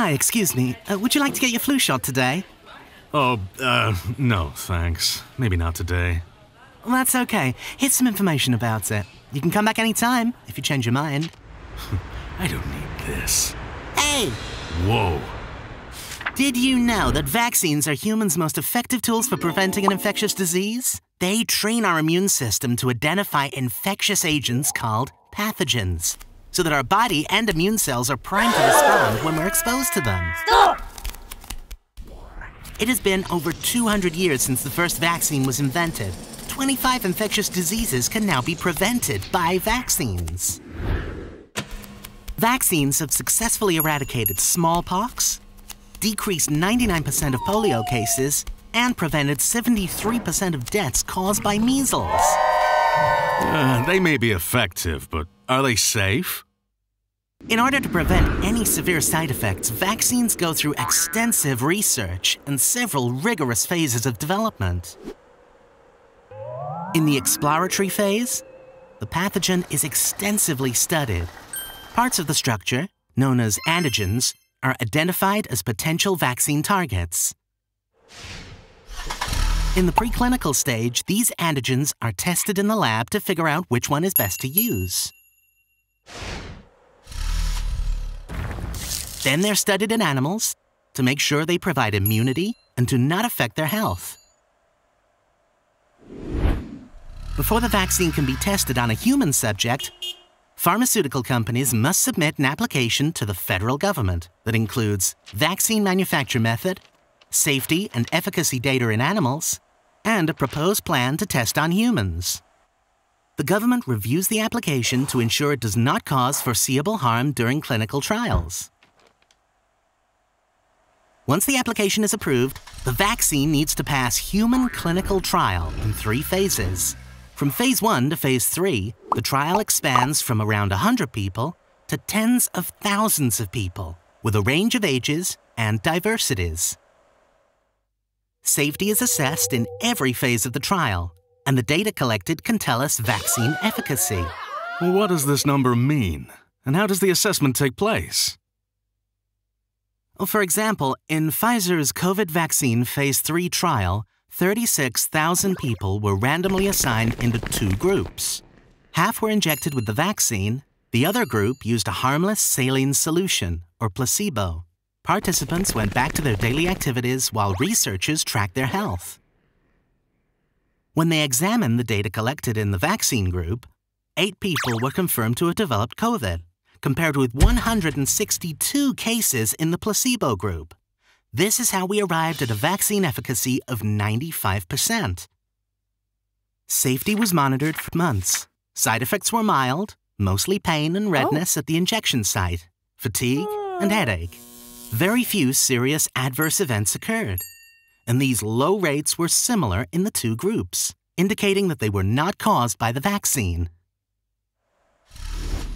Hi, excuse me. Uh, would you like to get your flu shot today? Oh, uh, no, thanks. Maybe not today. Well, that's okay. Here's some information about it. You can come back anytime if you change your mind. I don't need this. Hey! Whoa. Did you know that vaccines are humans' most effective tools for preventing an infectious disease? They train our immune system to identify infectious agents called pathogens, so that our body and immune cells are primed to respond when we're exposed to them. Stop! It has been over 200 years since the first vaccine was invented. 25 infectious diseases can now be prevented by vaccines. Vaccines have successfully eradicated smallpox, decreased 99% of polio cases, and prevented 73% of deaths caused by measles. Uh, they may be effective, but are they safe? In order to prevent any severe side effects, vaccines go through extensive research and several rigorous phases of development. In the exploratory phase, the pathogen is extensively studied. Parts of the structure, known as antigens, are identified as potential vaccine targets. In the preclinical stage, these antigens are tested in the lab to figure out which one is best to use. Then they're studied in animals to make sure they provide immunity and do not affect their health. Before the vaccine can be tested on a human subject, pharmaceutical companies must submit an application to the federal government that includes vaccine manufacture method, safety and efficacy data in animals, and a proposed plan to test on humans. The government reviews the application to ensure it does not cause foreseeable harm during clinical trials. Once the application is approved, the vaccine needs to pass human clinical trial in three phases. From phase 1 to phase 3, the trial expands from around 100 people to tens of thousands of people, with a range of ages and diversities. Safety is assessed in every phase of the trial, and the data collected can tell us vaccine efficacy. What does this number mean? And how does the assessment take place? For example, in Pfizer's COVID vaccine phase 3 trial, 36,000 people were randomly assigned into two groups. Half were injected with the vaccine, the other group used a harmless saline solution, or placebo. Participants went back to their daily activities while researchers tracked their health. When they examined the data collected in the vaccine group, eight people were confirmed to have developed COVID, compared with 162 cases in the placebo group. This is how we arrived at a vaccine efficacy of 95%. Safety was monitored for months. Side effects were mild, mostly pain and redness oh. at the injection site, fatigue, and headache. Very few serious adverse events occurred, and these low rates were similar in the two groups, indicating that they were not caused by the vaccine.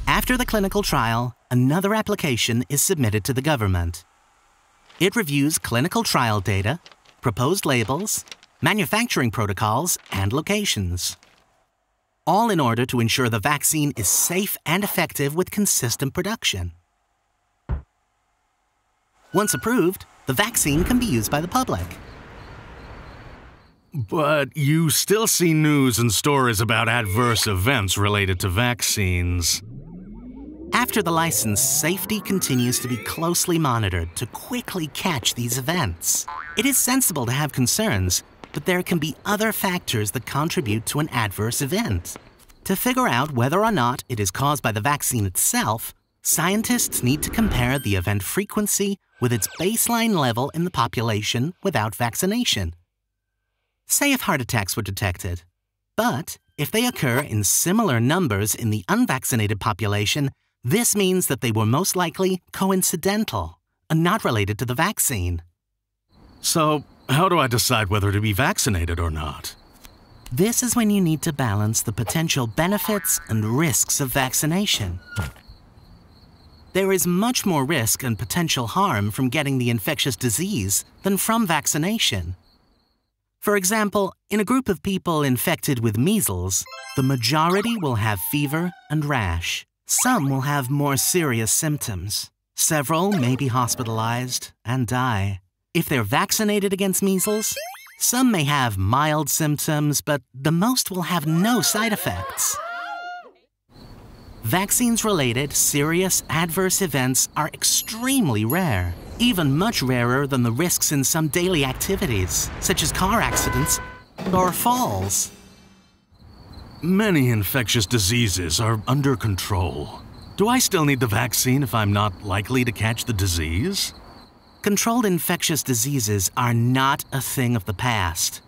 After the clinical trial, another application is submitted to the government. It reviews clinical trial data, proposed labels, manufacturing protocols, and locations. All in order to ensure the vaccine is safe and effective with consistent production. Once approved, the vaccine can be used by the public. But you still see news and stories about adverse events related to vaccines. After the license, safety continues to be closely monitored to quickly catch these events. It is sensible to have concerns, but there can be other factors that contribute to an adverse event. To figure out whether or not it is caused by the vaccine itself, scientists need to compare the event frequency with its baseline level in the population without vaccination. Say if heart attacks were detected. But if they occur in similar numbers in the unvaccinated population, this means that they were most likely coincidental and not related to the vaccine. So, how do I decide whether to be vaccinated or not? This is when you need to balance the potential benefits and risks of vaccination. There is much more risk and potential harm from getting the infectious disease than from vaccination. For example, in a group of people infected with measles, the majority will have fever and rash. Some will have more serious symptoms. Several may be hospitalized and die. If they're vaccinated against measles, some may have mild symptoms, but the most will have no side effects. Vaccines related serious adverse events are extremely rare, even much rarer than the risks in some daily activities, such as car accidents or falls. Many infectious diseases are under control. Do I still need the vaccine if I'm not likely to catch the disease? Controlled infectious diseases are not a thing of the past.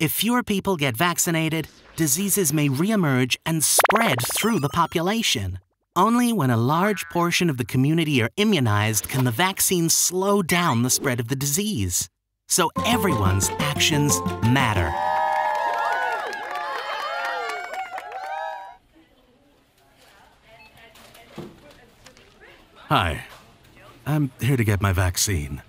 If fewer people get vaccinated, diseases may reemerge and spread through the population. Only when a large portion of the community are immunized can the vaccine slow down the spread of the disease. So everyone's actions matter. Hi. I'm here to get my vaccine.